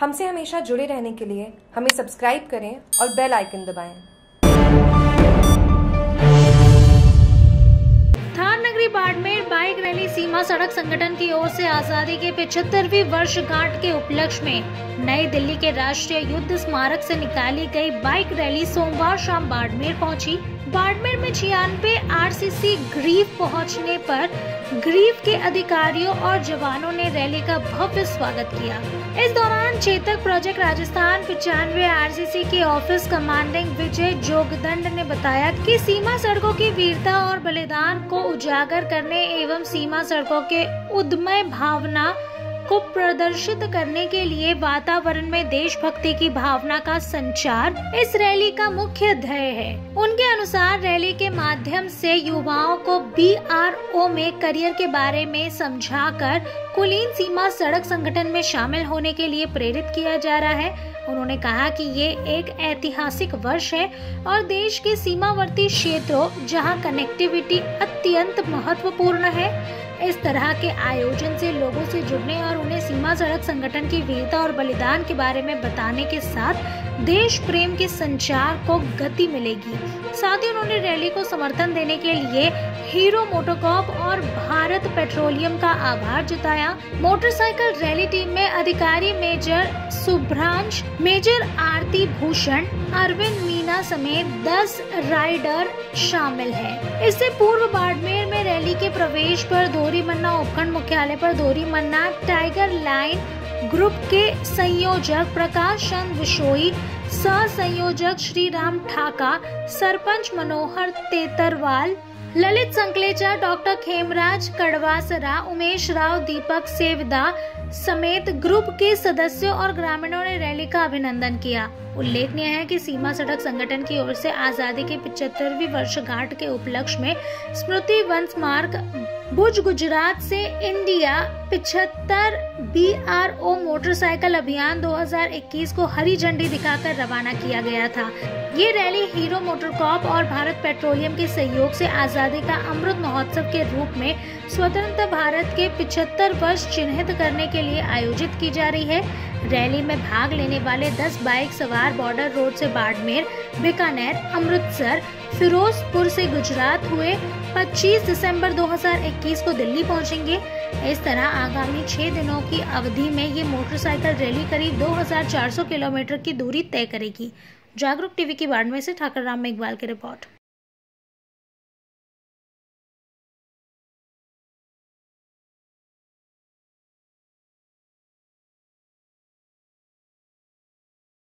हमसे हमेशा जुड़े रहने के लिए हमें सब्सक्राइब करें और बेल आइकन दबाएँ। थार नगरी बाड़मेर बाइक रैली सीमा सड़क संगठन की ओर से आज़ादी के 75वीं वर्षगांठ के उपलक्ष्य में नई दिल्ली के राष्ट्रीय युद्ध स्मारक से निकाली गई बाइक रैली सोमवार शाम बाड़मेर पहुँची बाड़मेर में छियानवे आरसीसी ग्रीफ पहुँचने पर ग्रीफ के अधिकारियों और जवानों ने रैली का भव्य स्वागत किया। इस दौरान चेतक प्रोजेक्ट राजस्थान पिचानवे आरसीसी के ऑफ़िस कमांडिंग विजय जोगदंड ने बताया कि सीमा सड़कों की वीरता और बलिदान को उजागर करने एवं सीमा सड़कों के उद्यमय भावना को प्रदर्शित करने के लिए वातावरण में देशभक्ति की भावना का संचार इस रैली का मुख्य ध्येय है। उनके अनुसार रैली के माध्यम से युवाओं को बी आर ओ में करियर के बारे में समझाकर कुलीन सीमा सड़क संगठन में शामिल होने के लिए प्रेरित किया जा रहा है। उन्होंने कहा कि ये एक ऐतिहासिक वर्ष है और देश के सीमावर्ती क्षेत्रों जहाँ कनेक्टिविटी अत्यंत महत्वपूर्ण है। इस तरह के आयोजन से लोगों से जुड़ने और उन्हें सीमा सड़क संगठन की वीरता और बलिदान के बारे में बताने के साथ देश प्रेम के संचार को गति मिलेगी साथ ही उन्होंने रैली को समर्थन देने के लिए हीरो मोटोकॉप और भारत पेट्रोलियम का आभार जताया मोटरसाइकिल रैली टीम में अधिकारी मेजर सुभ्रांश, मेजर आरती भूषण, अरविंद मीना समेत 10 राइडर शामिल हैं। इससे पूर्व बाड़मेर में रैली के प्रवेश पर दोरी मन्ना उपखंड मुख्यालय पर धोरी मन्ना, टाइगर लाइन ग्रुप के संयोजक प्रकाश चंद विशोई सह संयोजक श्री राम ठाका, सरपंच मनोहर तेतरवाल ललित संकलेचा, डॉक्टर खेमराज कड़वासरा उमेश राव, दीपक सेवदा समेत ग्रुप के सदस्यों और ग्रामीणों ने रैली का अभिनंदन किया। उल्लेखनीय है कि सीमा सड़क संगठन की ओर से आज़ादी के 75वीं वर्षगांठ के उपलक्ष्य में स्मृति वंश मार्ग, भुज गुजरात से इंडिया पिछहत्तर बी आर ओ मोटरसाइकिल अभियान 2021 को हरी झंडी दिखाकर रवाना किया गया था। ये रैली हीरो मोटरकॉप और भारत पेट्रोलियम के सहयोग से आज़ादी का अमृत महोत्सव के रूप में स्वतंत्र भारत के 75 वर्ष चिन्हित करने के लिए आयोजित की जा रही है। रैली में भाग लेने वाले 10 बाइक सवार बॉर्डर रोड से बाड़मेर, बीकानेर, अमृतसर, फिरोजपुर से गुजरात हुए 25 दिसंबर 2021 को दिल्ली पहुँचेंगे। इस तरह आगामी छह दिनों की अवधि में ये मोटरसाइकिल रैली करीब 2400 किलोमीटर की दूरी तय करेगी। जागरूक टीवी की बाड़मेर से ठाकर राम मेघवाल की रिपोर्ट।